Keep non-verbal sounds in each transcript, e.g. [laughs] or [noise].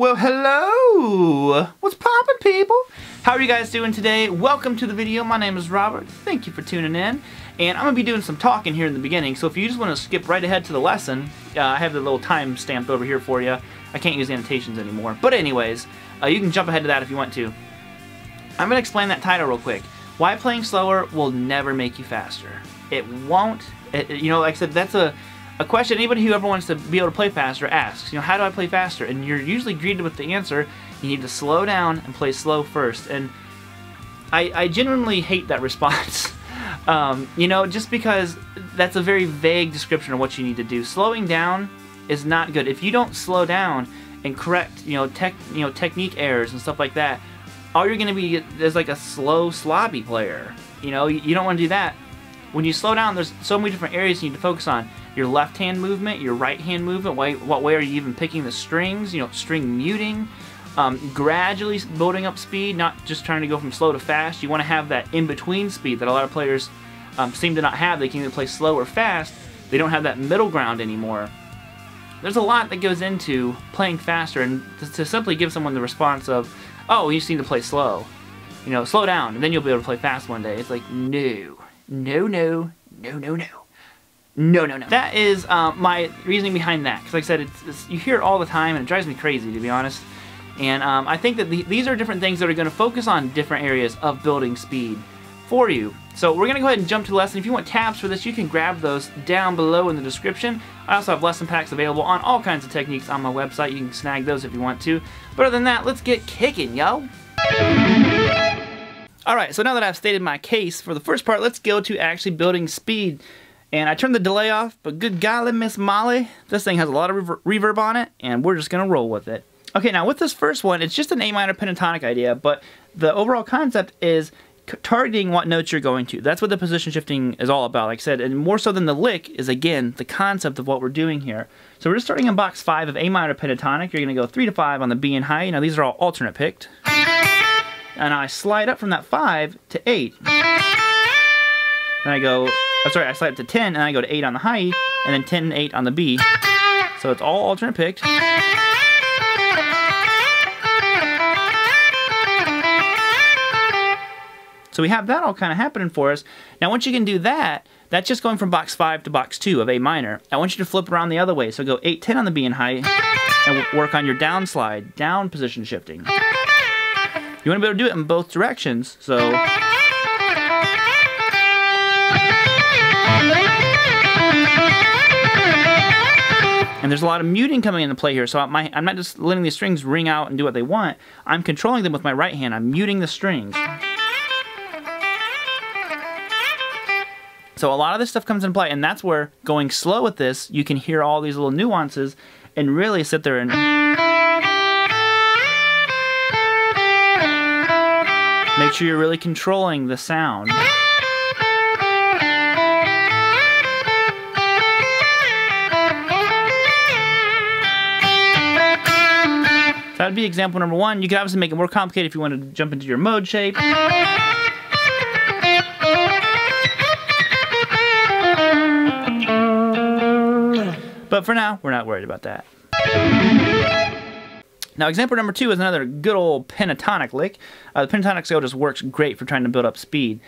Well, hello! What's poppin', people? How are you guys doing today? Welcome to the video. My name is Robert. Thank you for tuning in. And I'm going to be doing some talking here in the beginning, so if you just want to skip right ahead to the lesson, uh, I have the little time stamped over here for you. I can't use annotations anymore. But anyways, uh, you can jump ahead to that if you want to. I'm going to explain that title real quick. Why playing slower will never make you faster. It won't. It, you know, like I said, that's a, a question anybody who ever wants to be able to play faster asks. You know, how do I play faster? And you're usually greeted with the answer, you need to slow down and play slow first. And I, I genuinely hate that [laughs] response. um, you know, just because that's a very vague description of what you need to do. Slowing down is not good. If you don't slow down and correct, you know, tech, you know, technique errors and stuff like that, all you're going to be is like a slow, slobby player. You know, you don't want to do that. When you slow down, there's so many different areas you need to focus on. Your left hand movement, your right hand movement, what way are you even picking the strings, you know, string muting, um, gradually building up speed, not just trying to go from slow to fast. You want to have that in-between speed that a lot of players um, seem to not have. They can either play slow or fast. They don't have that middle ground anymore. There's a lot that goes into playing faster, and to, to simply give someone the response of, oh, you just need to play slow. You know, slow down, and then you'll be able to play fast one day. It's like, no, no, no, no, no, no. No, no, no. That is uh, my reasoning behind that. Because like I said, it's, it's, you hear it all the time, and it drives me crazy, to be honest. And um, I think that the, these are different things that are going to focus on different areas of building speed for you. So we're going to go ahead and jump to the lesson. If you want tabs for this, you can grab those down below in the description. I also have lesson packs available on all kinds of techniques on my website. You can snag those if you want to. But other than that, let's get kicking, yo! Alright, so now that I've stated my case for the first part, let's go to actually building speed. And I turned the delay off, but good golly, Miss Molly, this thing has a lot of rever reverb on it, and we're just going to roll with it. Okay, now with this first one, it's just an A minor pentatonic idea, but the overall concept is targeting what notes you're going to. That's what the position shifting is all about, like I said, and more so than the lick is, again, the concept of what we're doing here. So we're just starting in box 5 of A minor pentatonic. You're going to go 3 to 5 on the B and high. Now these are all alternate picked. And I slide up from that 5 to 8. Then I go, oh, sorry, I slide up to 10, and I go to 8 on the high, and then 10 and 8 on the B. So it's all alternate picked. So we have that all kind of happening for us. Now once you can do that, that's just going from box 5 to box 2 of A minor. I want you to flip around the other way. So go 8, 10 on the B and high, and work on your down slide, down position shifting. You want to be able to do it in both directions, so... And there's a lot of muting coming into play here, so I'm not just letting these strings ring out and do what they want. I'm controlling them with my right hand. I'm muting the strings. So a lot of this stuff comes into play, and that's where going slow with this, you can hear all these little nuances and really sit there and make sure you're really controlling the sound. That would be example number one. You could obviously make it more complicated if you want to jump into your mode shape. But for now, we're not worried about that. Now, example number two is another good old pentatonic lick. Uh, the pentatonic scale just works great for trying to build up speed.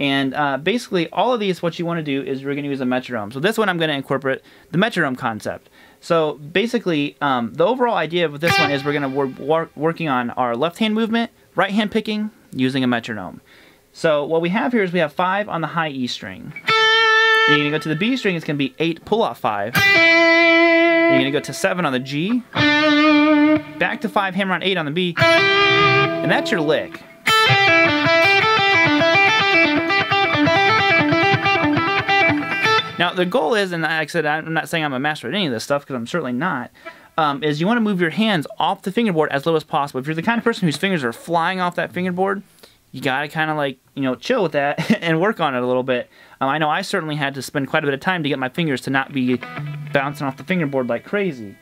And uh, basically, all of these, what you want to do is we're going to use a metronome. So this one, I'm going to incorporate the metronome concept. So basically, um, the overall idea of this one is we're going to wor working on our left hand movement, right hand picking, using a metronome. So what we have here is we have five on the high E string. You're going to go to the B string, it's going to be 8 pull off 5. You're going to go to 7 on the G. Back to 5 hammer on 8 on the B. And that's your lick. Now, the goal is, and like I said, I'm not saying I'm a master at any of this stuff, because I'm certainly not, um, is you want to move your hands off the fingerboard as low as possible. If you're the kind of person whose fingers are flying off that fingerboard, you gotta kind of like, you know, chill with that [laughs] and work on it a little bit. Um, I know I certainly had to spend quite a bit of time to get my fingers to not be bouncing off the fingerboard like crazy.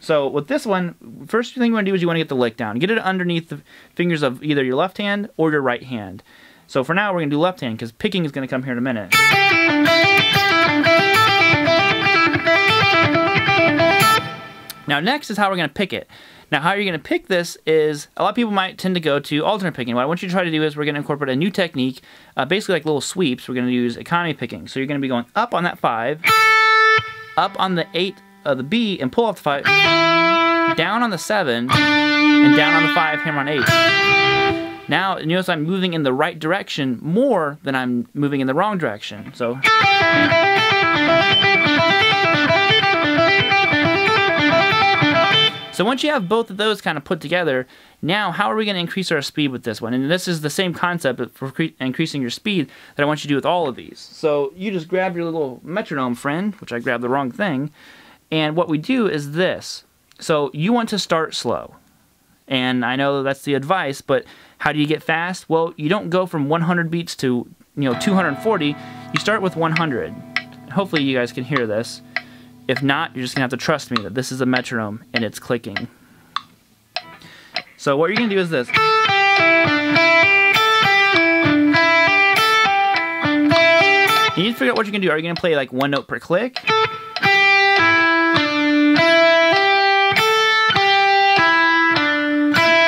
So with this one, first thing you want to do is you want to get the lick down. Get it underneath the fingers of either your left hand or your right hand. So for now, we're going to do left hand because picking is going to come here in a minute. Now next is how we're going to pick it. Now how you're going to pick this is, a lot of people might tend to go to alternate picking. What I want you to try to do is we're going to incorporate a new technique, uh, basically like little sweeps. We're going to use economy picking. So you're going to be going up on that 5, up on the 8 of the B and pull off the 5, down on the 7, and down on the 5, hammer on 8. Now, notice I'm moving in the right direction more than I'm moving in the wrong direction. So... So once you have both of those kind of put together, now how are we going to increase our speed with this one? And this is the same concept for increasing your speed that I want you to do with all of these. So you just grab your little metronome friend, which I grabbed the wrong thing, and what we do is this. So you want to start slow. And I know that's the advice, but how do you get fast? Well, you don't go from 100 beats to, you know, 240. You start with 100. Hopefully you guys can hear this. If not, you're just to have to trust me that this is a metronome and it's clicking. So what you're to do is this. You need to figure out what you're to do. Are you to play like one note per click?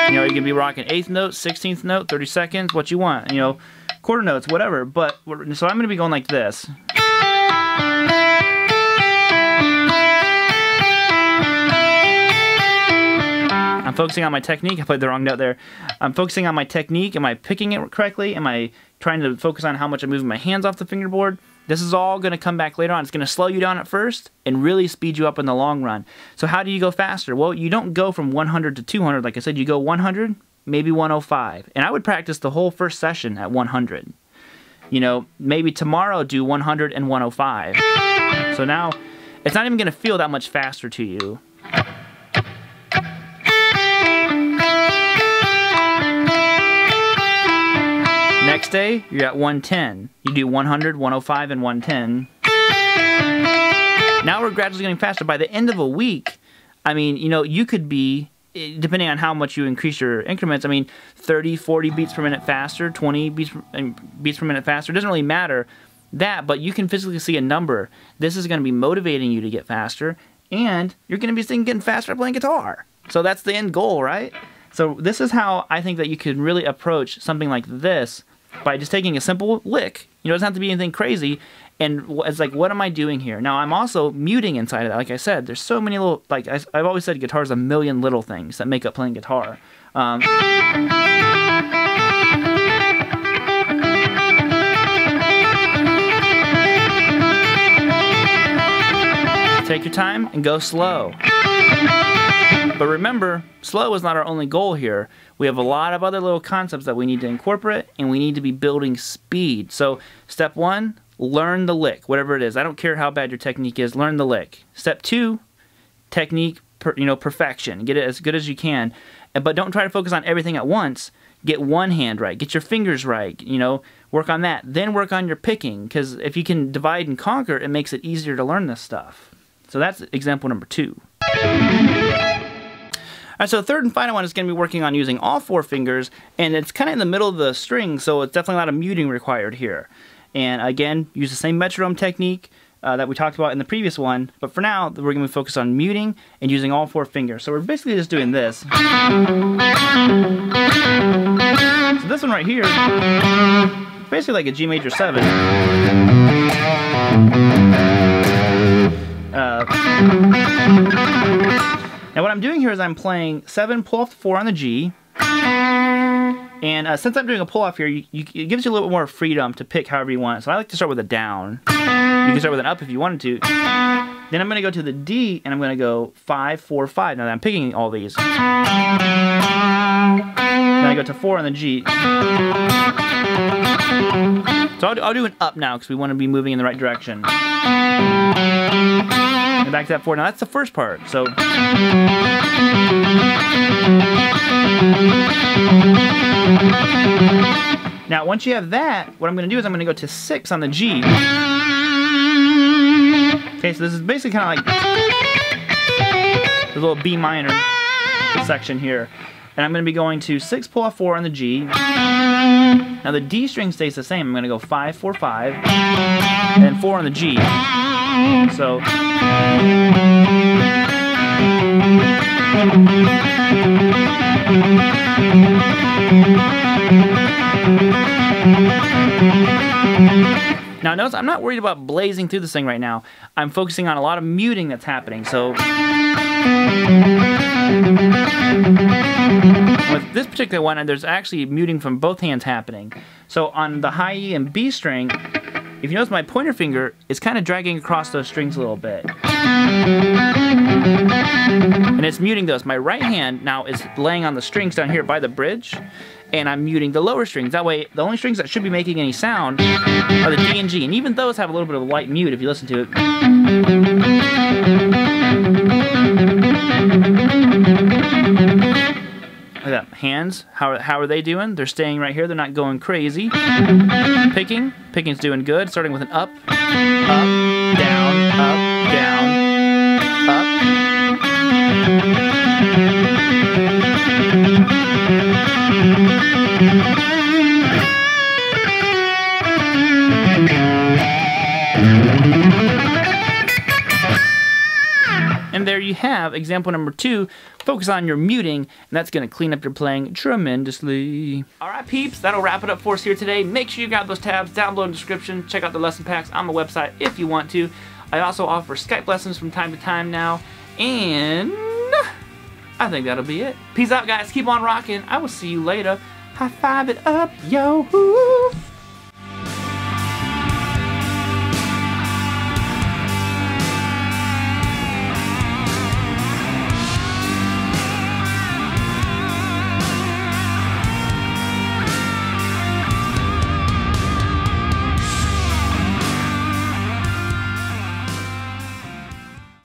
You know, you can be rocking eighth note, 16th note, 30 seconds, what you want. You know, quarter notes, whatever. But, so I'm to be going like this. Focusing on my technique. I played the wrong note there. I'm focusing on my technique. Am I picking it correctly? Am I trying to focus on how much I'm moving my hands off the fingerboard? This is all going to come back later on. It's going to slow you down at first and really speed you up in the long run. So how do you go faster? Well, you don't go from 100 to 200. Like I said, you go 100, maybe 105. And I would practice the whole first session at 100. You know, maybe tomorrow do 100 and 105. So now it's not even going to feel that much faster to you. Next day, you're at 110. You do 100, 105, and 110. Now we're gradually getting faster. By the end of a week, I mean, you know, you could be, eh, depending on how much you increase your increments, I mean, 30, 40 beats per minute faster, 20 beats beats per minute faster. It doesn't really matter that, but you can physically see a number. This is going to be motivating you to get faster, and you're going to be getting faster at playing guitar. So that's the end goal, right? So this is how I think that you can really approach something like this by just taking a simple lick. You know, it doesn't have to be anything crazy. And it's like, what am I doing here? Now, I'm also muting inside of that. Like I said, there's so many little, like I, have always said, guitar's a million little things that make up playing guitar. Um, take your time and go slow. But remember, slow is not our only goal here. We have a lot of other little concepts that we need to incorporate, and we need to be building speed. So, step one, learn the lick, whatever it is. I don't care how bad your technique is, learn the lick. Step two, technique, per, you know, perfection. Get it as good as you can, but don't try to focus on everything at once. Get one hand right, get your fingers right, you know, work on that. Then work on your picking, because if you can divide and conquer, it makes it easier to learn this stuff. So that's example number two. Alright, so the third and final one is going to be working on using all four fingers, and it's kind of in the middle of the string, so it's definitely a lot of muting required here. And again, use the same metronome technique uh, that we talked about in the previous one, but for now, we're going to focus on muting and using all four fingers. So we're basically just doing this. So this one right here, basically like a G major 7. Uh, I'm doing here is I'm playing 7, pull off 4 on the G. And uh, since I'm doing a pull off here, you, you, it gives you a little bit more freedom to pick however you want. So I like to start with a down. You can start with an up if you wanted to. Then I'm going to go to the D and I'm going to go 5, 4, 5. Now I'm picking all these. Then I go to 4 on the G. So I'll, I'll do an up now because we want to be moving in the right direction. And back to that four. Now that's the first part. So. Now once you have that, what I'm going to do is I'm going to go to six on the G. Okay, so this is basically kind of like the little B minor section here. And I'm going to be going to 6 pull off 4 on the G. Now the D string stays the same. I'm going to go five, four, five, and 4 on the G. So. Now notice I'm not worried about blazing through this thing right now. I'm focusing on a lot of muting that's happening. So with this particular one, there's actually muting from both hands happening. So on the high E and B string, if you notice my pointer finger is kind of dragging across those strings a little bit. And it's muting those. My right hand now is laying on the strings down here by the bridge, and I'm muting the lower strings. That way, the only strings that should be making any sound are the D and G, and even those have a little bit of a light mute if you listen to it. That. Hands, how, how are they doing? They're staying right here. They're not going crazy. Picking. Picking's doing good. Starting with an up, up, down, And there you have example number two. Focus on your muting, and that's going to clean up your playing tremendously. All right, peeps, that'll wrap it up for us here today. Make sure you grab those tabs down below in the description. Check out the lesson packs on the website if you want to. I also offer Skype lessons from time to time now, and I think that'll be it. Peace out, guys. Keep on rocking. I will see you later. High five it up, yo.